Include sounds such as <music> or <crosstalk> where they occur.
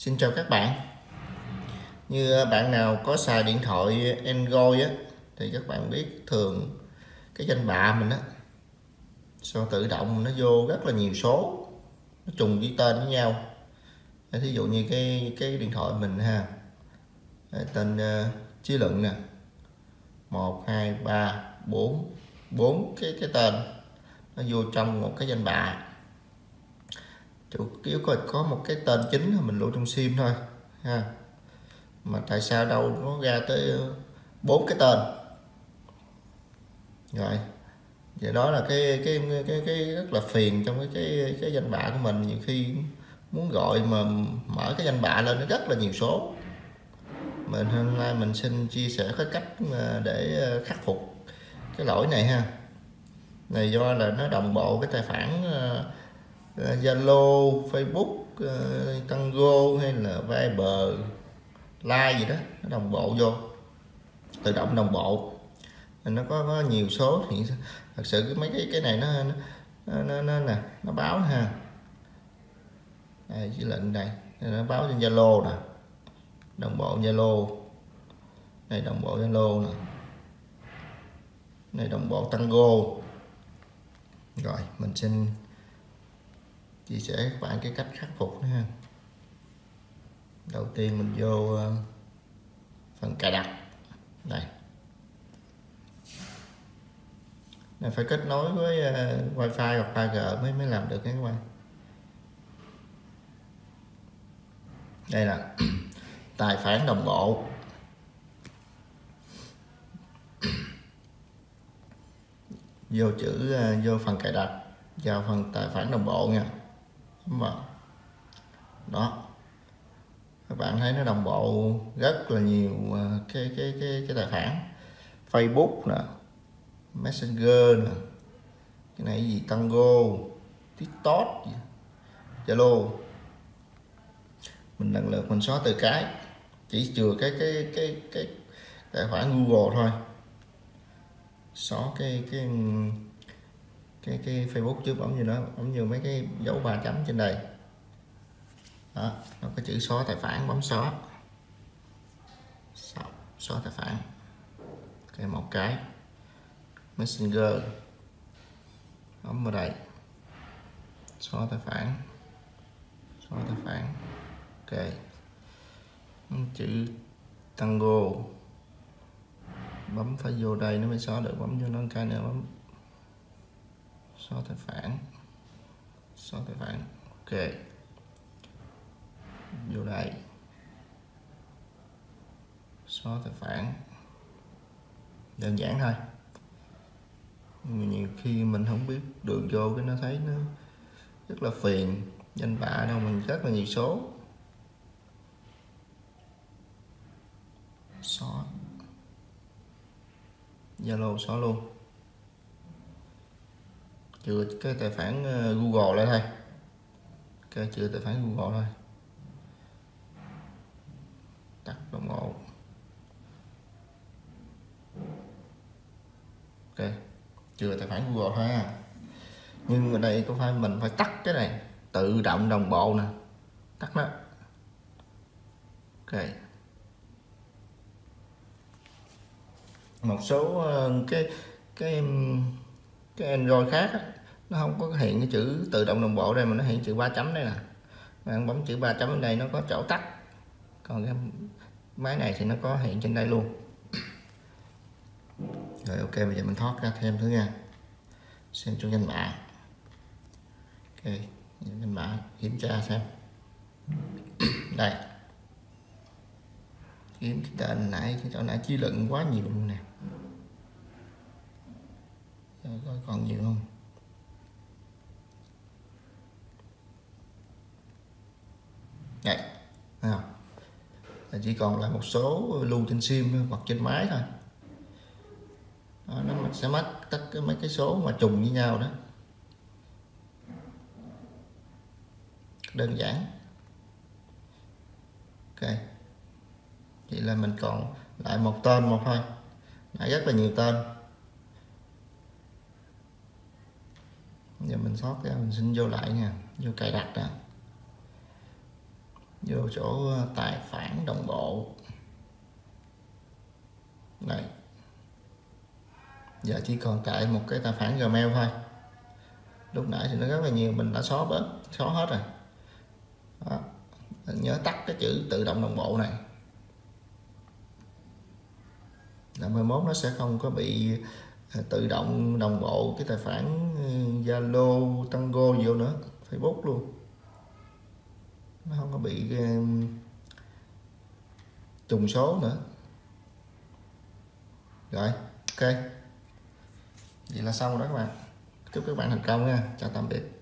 Xin chào các bạn. Như bạn nào có xài điện thoại Android á Thì các bạn biết thường cái danh bạ mình á Sao tự động nó vô rất là nhiều số Nó trùng với tên với nhau. Thí dụ như cái cái điện thoại mình ha Tên uh, chí lượng nè. 1, 2, 3, 4 4 cái cái tên Nó vô trong một cái danh bạ chủ yếu có có một cái tên chính là mình lưu trong sim thôi, ha. Mà tại sao đâu nó ra tới ờ, bốn cái tên. Rồi vậy đó là cái cái cái cái rất là phiền trong cái cái cái danh bạ của mình. Nhiều khi muốn gọi mà mở cái danh bạ lên nó rất là nhiều số. Mình hôm nay mình xin chia sẻ cái cách để ờ, khắc phục cái lỗi này ha. Này do là nó đồng bộ cái tài khoản ờ, Ờ, Zalo, Facebook, ờ, Tango hay là Viber, Like gì đó nó đồng bộ vô tự động đồng bộ. Nó có, có nhiều số thì thật sự mấy cái cái này nó nó nó, nó nè nó báo ha đây chỉ lệnh đây nó báo trên Zalo nè. Đồng bộ Zalo. Này đồng bộ Zalo nè. Này đồng bộ Tango. Rồi mình xin chia sẻ các bạn cái cách khắc phục ha. Đầu tiên mình vô ờ, phần cài đặt. Này này phải kết nối với ờ, wifi hoặc 3G mới mới làm được các bạn. Đây là <clears throat> tài khoản đồng bộ. Vô chữ ờ, vô phần cài đặt vào phần tài khoản đồng bộ nha mà đó. Các bạn thấy nó đồng bộ rất là nhiều à, cái cái cái cái tài khoản. Facebook nè, Messenger nè, cái này gì, Tango, TikTok Zalo. Mình lần lượt mình xóa từ cái, chỉ chừa cái cái cái cái tài khoản Google thôi. Xóa cái cái cái cái Facebook trước bấm như nó bấm như mấy cái dấu ba chấm trên đây đó nó có chữ xóa tài khoản bấm xóa. Xóa, xóa tài khoản. Cái một cái. Messenger. Bấm vào đây. Xóa tài khoản. Xóa tài khoản. Ok. Chữ tango. Bấm phải vô đây nó mới xóa được bấm vô nó cái nữa bấm so tài khoản so tài khoản ok. Vô đây. So tài khoản đơn giản thôi. Nhiều khi mình không biết đường vô cái nó thấy nó rất là phiền, danh bạ đâu, mình rất là nhiều số. Xóa Zalo xóa luôn trừ cái tài khoản ờ, Google lại thôi. Ok trừ tài khoản Google thôi. Tắt đồng hồ. Ok trừ tài khoản Google thôi ha. Nhưng ở đây có phải mình phải tắt cái này, tự động đồng bộ nè. Tắt nó. Ok. Một số ờ, cái cái cái Android khác á, nó không có hiện cái chữ tự động đồng bộ đây mà nó hiện chữ ba chấm đây nè. Bạn bấm chữ ba chấm ở đây nó có chỗ tắt. Còn cái máy này thì nó có hiện trên đây luôn. Rồi ok bây giờ mình thoát ra thêm thứ nha. Xem cho danh bạ ok danh bạ kiểm tra xem. Đây. Kiếm cái tên nãy cái chỗ nãy chi luận quá nhiều luôn nè coi còn nhiều không? Đây à, chỉ còn lại một số lưu trên sim hoặc trên máy thôi. Đó, nó sẽ mất tất cái mấy cái số mà trùng với nhau đó. Đơn giản. Ok. Vậy là mình còn lại một tên một thôi. Đã rất là nhiều tên. Giờ mình sót ra mình xin vô lại nha. Vô cài đặt nè. Vô chỗ ờ, tài khoản đồng bộ. Này giờ chỉ còn tại một cái tài khoản gmail thôi. Lúc nãy thì nó rất là nhiều, mình đã xóa bớt, xóa hết rồi. Đó. Mình nhớ tắt cái chữ tự động đồng bộ này. Là 11 nó sẽ không có bị tự động đồng bộ cái tài khoản ừ, Zalo, Tango vô nữa, Facebook luôn. Nó không có bị ừ, trùng số nữa. Rồi, ok. Vậy là xong rồi đó các bạn. Chúc các bạn thành công nha. Chào tạm biệt.